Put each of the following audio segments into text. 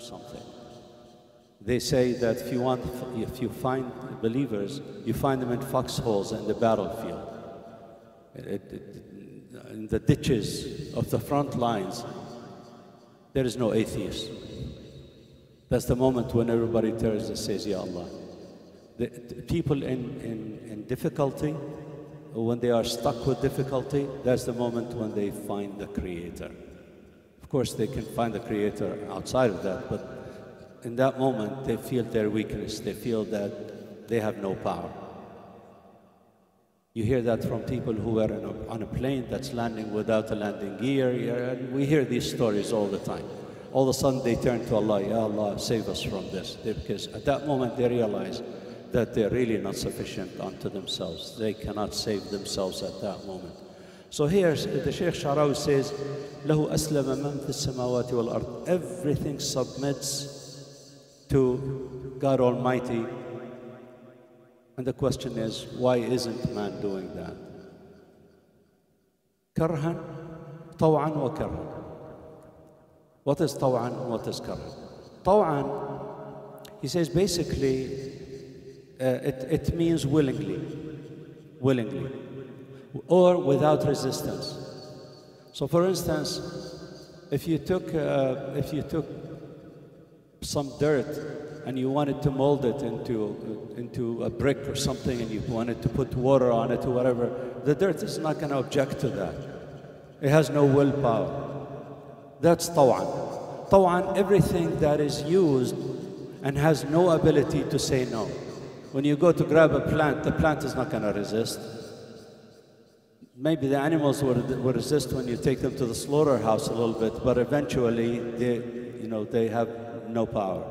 something. They say that if you want, if you find believers, you find them in foxholes in the battlefield, in the ditches of the front lines. There is no atheist. That's the moment when everybody turns and says, Ya Allah. The, the people in, in, in difficulty, when they are stuck with difficulty, that's the moment when they find the Creator. Of course, they can find the Creator outside of that, but in that moment, they feel their weakness. They feel that they have no power. You hear that from people who are a, on a plane that's landing without a landing gear. We hear these stories all the time. All of a sudden, they turn to Allah, Ya Allah, save us from this. Because at that moment, they realize that they're really not sufficient unto themselves. They cannot save themselves at that moment. So here, the Sheikh Sharawi says, له أسلم من في السماوات والأرض. Everything submits to God Almighty. And the question is, why isn't man doing that? كرها طوعا وكرها. What is طوعا and what is كرها? طوعا, he says basically, uh, it, it means willingly, willingly, or without resistance. So for instance, if you took, uh, if you took some dirt and you wanted to mold it into, into a brick or something and you wanted to put water on it or whatever, the dirt is not going to object to that. It has no willpower. That's tawan. Tawan, everything that is used and has no ability to say no. When you go to grab a plant, the plant is not going to resist. Maybe the animals would, will resist when you take them to the slaughterhouse a little bit, but eventually they, you know, they have no power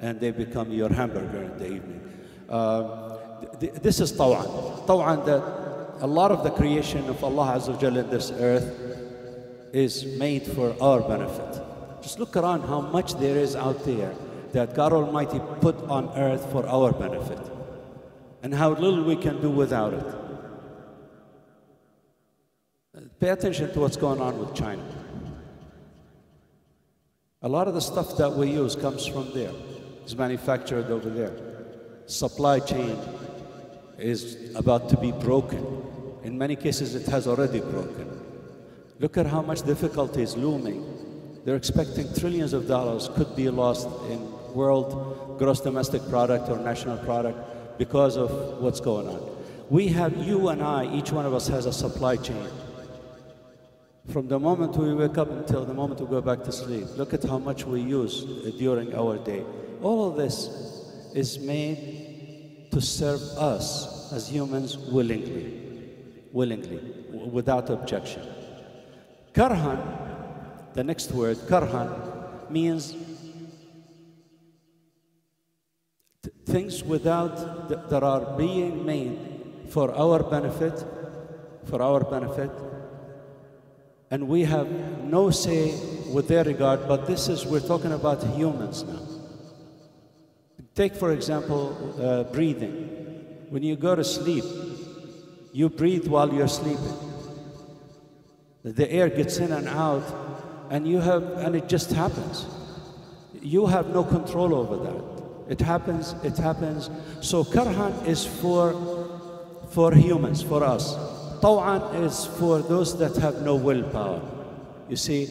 and they become your hamburger in the evening. Uh, th this is taw'an. Taw'an that a lot of the creation of Allah Azza wa in this earth is made for our benefit. Just look around how much there is out there that God Almighty put on earth for our benefit and how little we can do without it. Pay attention to what's going on with China. A lot of the stuff that we use comes from there. It's manufactured over there. Supply chain is about to be broken. In many cases, it has already broken. Look at how much difficulty is looming. They're expecting trillions of dollars could be lost in world gross domestic product or national product because of what's going on. We have, you and I, each one of us has a supply chain. From the moment we wake up until the moment we go back to sleep, look at how much we use uh, during our day. All of this is made to serve us as humans willingly, willingly, without objection. Karhan, the next word, karhan, means things without that are being made for our benefit, for our benefit, and we have no say with their regard, but this is, we're talking about humans now. Take, for example, uh, breathing. When you go to sleep, you breathe while you're sleeping. The air gets in and out, and you have, and it just happens. You have no control over that. It happens, it happens. So karhan is for, for humans, for us. Taw'an is for those that have no willpower. You see?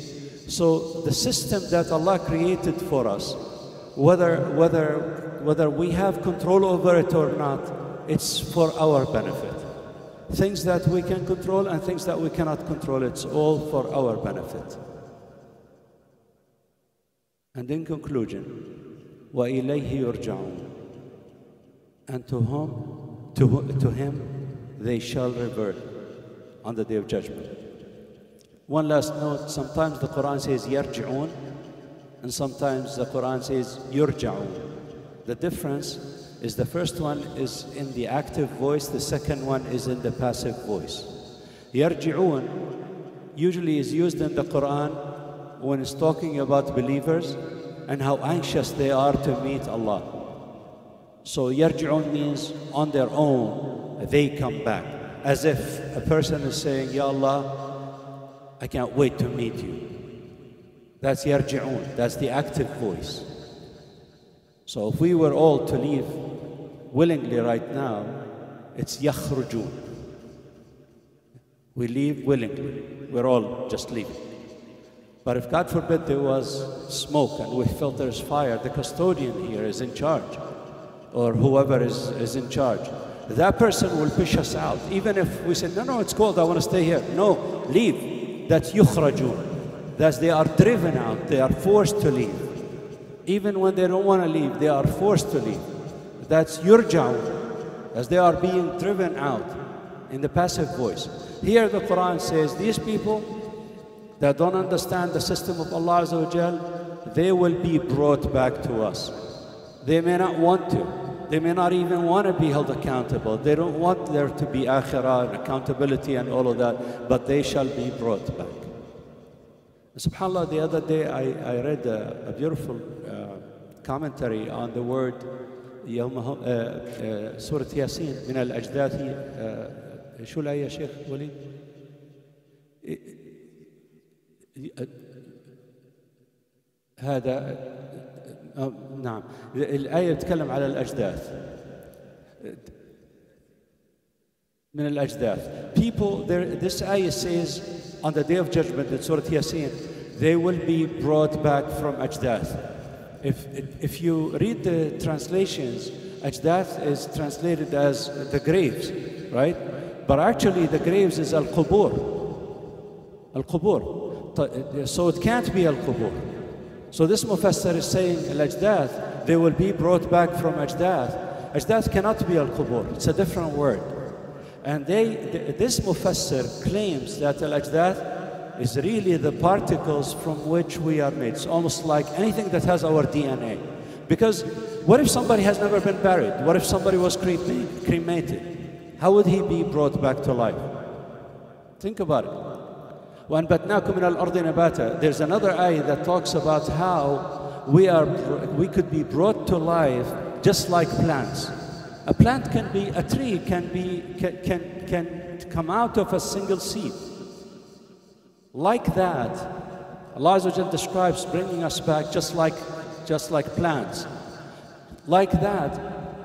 So the system that Allah created for us, whether, whether, whether we have control over it or not, it's for our benefit. Things that we can control and things that we cannot control, it's all for our benefit. And in conclusion, وَإِلَيْهِ يُرْجَعُونَ And to whom? To, to him they shall revert on the day of judgment. One last note, sometimes the Quran says yarji'un and sometimes the Quran says yurja'un. The difference is the first one is in the active voice, the second one is in the passive voice. Yarji'un usually is used in the Quran when it's talking about believers and how anxious they are to meet Allah. So yarji'un means on their own, they come back as if a person is saying, Ya Allah, I can't wait to meet you. That's yarji'un. That's the active voice. So if we were all to leave willingly right now, it's yakhrujun. We leave willingly. We're all just leaving. But if God forbid there was smoke and we felt there's fire, the custodian here is in charge, or whoever is, is in charge. That person will push us out. Even if we say, no, no, it's cold, I want to stay here. No, leave. That's yukhrajun. That's they are driven out. They are forced to leave. Even when they don't want to leave, they are forced to leave. That's yurja'un. As they are being driven out in the passive voice. Here the Quran says, these people that don't understand the system of Allah they will be brought back to us. They may not want to. They may not even want to be held accountable. They don't want there to be akhirah and accountability and all of that, but they shall be brought back. SubhanAllah, the other day I, I read a, a beautiful uh, commentary on the word يوم uh, سورة ياسين من الأجداث uh, شو الآية يا شيخ وليد؟ هذا نعم الآية تتكلم على الأجداث من الأجداث people there, this ayah says on the day of judgment in Surah Yasin they will be brought back from Ajdath if, if you read the translations Ajdath is translated as the graves right but actually the graves is Al-Qubur Al-Qubur so it can't be Al-Qubur So this Mufassir is saying Al-Ajdath, they will be brought back from Ajdath. Ajdath cannot be Al-Qubur, it's a different word. And they, this Mufassir claims that Al-Ajdath is really the particles from which we are made. It's almost like anything that has our DNA. Because what if somebody has never been buried? What if somebody was cremated? How would he be brought back to life? Think about it. وَأَنْبَتْنَاكُمْ مِنَ الْأَرْضِ نَبَاتًا There's another ayah that talks about how we, are, we could be brought to life just like plants. A plant can be, a tree can be, can, can, can come out of a single seed. Like that, Allah Azza describes bringing us back just like, just like plants. Like that,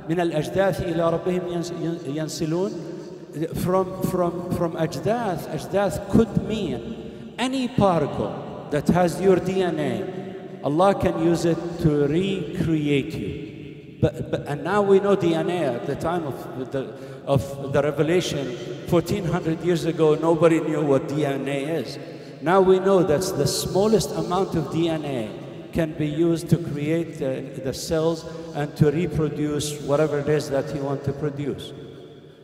من الأجداث إلى ربهم ينسلون from, from, from ajdath, ajdath could mean any particle that has your DNA, Allah can use it to recreate you. But, but, and now we know DNA at the time of the, of the revelation, 1400 years ago, nobody knew what DNA is. Now we know that the smallest amount of DNA can be used to create the, the cells and to reproduce whatever it is that you want to produce.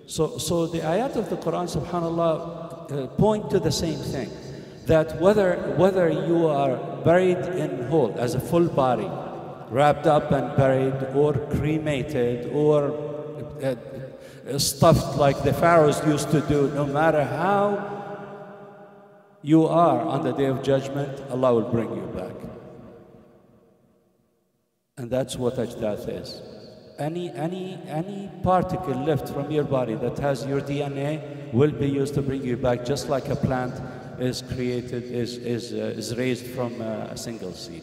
So, so the ayat of the Quran, subhanAllah, uh, point to the same thing. That whether, whether you are buried in whole, as a full body, wrapped up and buried, or cremated, or uh, uh, stuffed like the pharaohs used to do, no matter how you are on the day of judgment, Allah will bring you back. And that's what ajdath is any, any, any particle left from your body that has your DNA will be used to bring you back, just like a plant is created, is, is, uh, is raised from uh, a single seed.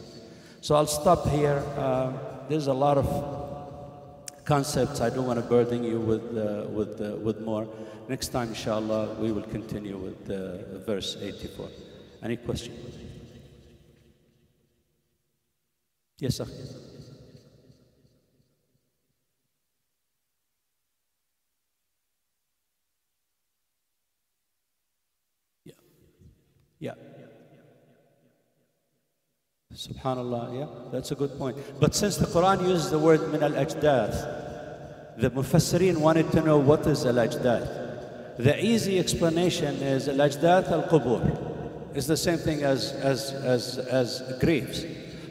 So I'll stop here. Uh, there's a lot of concepts. I don't want to burden you with, uh, with, uh, with more. Next time, inshallah, we will continue with uh, verse 84. Any questions? Yes, sir. Yeah. Subhanallah, yeah, that's a good point. But since the Quran uses the word min al ajdath, the Mufassirin wanted to know what is al ajdath. The easy explanation is al ajdath al qubur. It's the same thing as, as, as, as graves.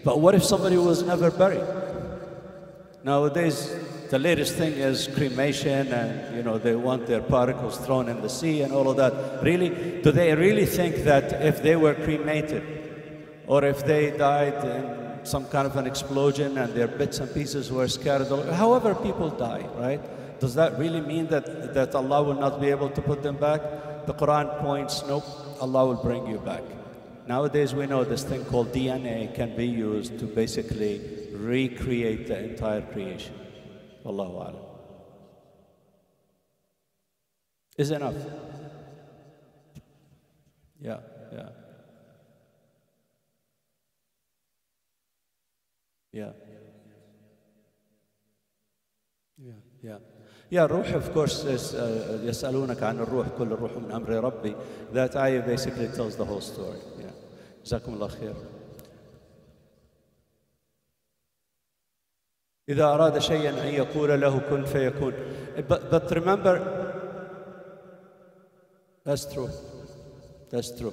But what if somebody was never buried? Nowadays, the latest thing is cremation and you know they want their particles thrown in the sea and all of that really do they really think that if they were cremated or if they died in some kind of an explosion and their bits and pieces were scattered however people die right does that really mean that that allah will not be able to put them back the quran points nope allah will bring you back Nowadays, we know this thing called DNA can be used to basically recreate the entire creation. Allahu Alam. Is enough. Yeah, yeah. Yeah. Yeah, yeah. Yeah, Ruh, of course, is uh, يسألونك عن الروح كل الروح من أمر ربي. That ayah basically tells the whole story. Yeah. جزاكم الله خير. إذا أراد شيئا أن يقول له كن فيكون. But, but remember, that's true. That's true.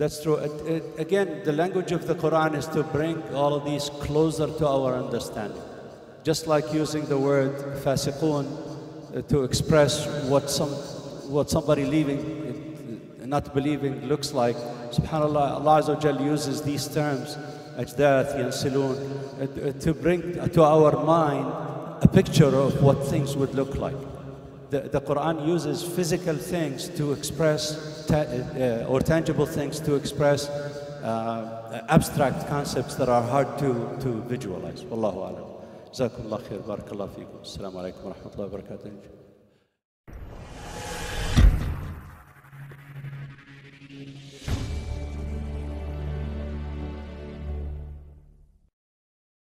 That's true. It, it, again, the language of the Quran is to bring all of these closer to our understanding. Just like using the word fasiqun uh, to express what, some, what somebody leaving, uh, not believing looks like. Subhanallah, Allah Azza uses these terms, ajdath, uh, uh, to bring to our mind a picture of what things would look like the, the Quran uses physical things to express, ta uh, or tangible things to express uh, abstract concepts that are hard to, to visualize. Wallahu alam. Jazakumullah khair. Assalamu alaikum.